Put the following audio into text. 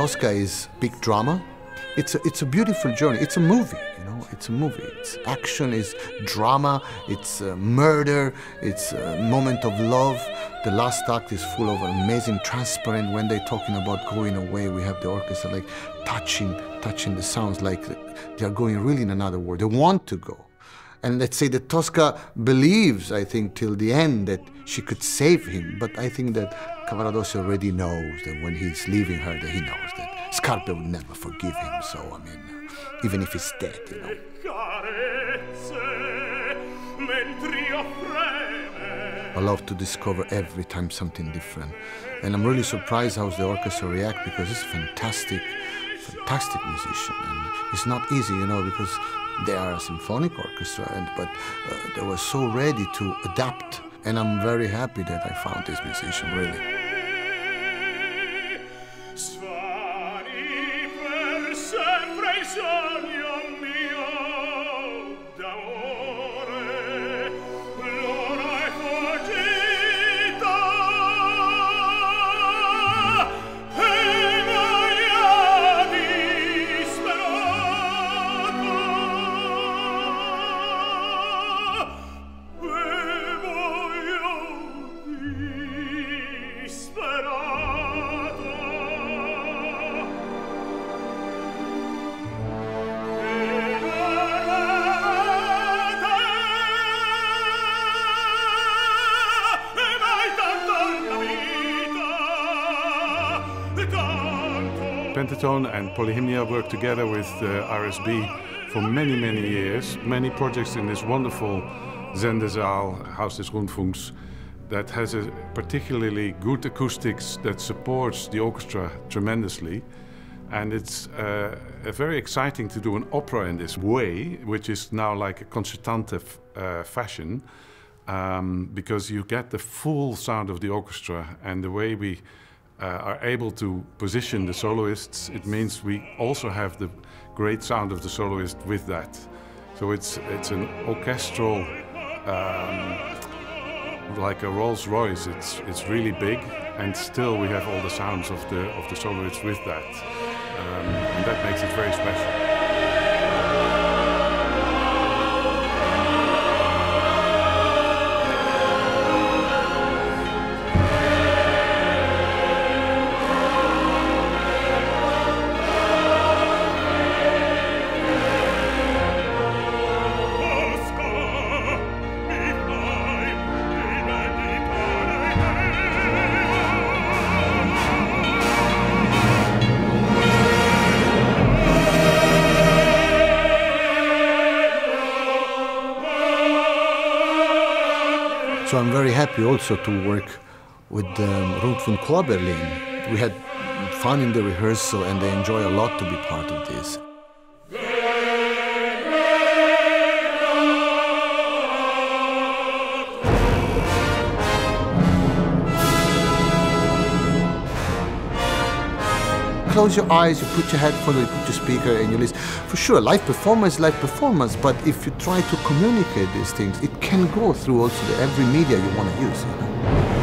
Tosca is big drama. It's a, it's a beautiful journey. It's a movie, you know. It's a movie. It's action, it's drama, it's uh, murder, it's a moment of love. The last act is full of amazing transparent. When they're talking about going away, we have the orchestra like touching, touching the sounds, like they are going really in another world. They want to go. And let's say that Tosca believes, I think, till the end that she could save him. But I think that Cavaradossi already knows that when he's leaving her, that he knows that Scarpia will never forgive him. So, I mean, even if he's dead, you know. I love to discover every time something different. And I'm really surprised how the orchestra react because it's fantastic, fantastic musician. And it's not easy, you know, because they are a symphonic orchestra, and, but uh, they were so ready to adapt. And I'm very happy that I found this musician, really. Pentatone and Polyhymnia worked together with uh, RSB for many, many years. Many projects in this wonderful Sendesaal, Haus des Rundfunks, that has a particularly good acoustics that supports the orchestra tremendously. And it's uh, very exciting to do an opera in this way, which is now like a concertante uh, fashion, um, because you get the full sound of the orchestra and the way we uh, are able to position the soloists, it means we also have the great sound of the soloist with that. So it's it's an orchestral, um, like a Rolls Royce. It's it's really big, and still we have all the sounds of the of the soloists with that, um, and that makes it very special. So I'm very happy also to work with um, Rundfunk Chor Berlin. We had fun in the rehearsal and they enjoy a lot to be part of this. close your eyes, you put your headphones, you put your speaker, and you listen. For sure, live performance live performance, but if you try to communicate these things, it can go through also the, every media you want to use. You know?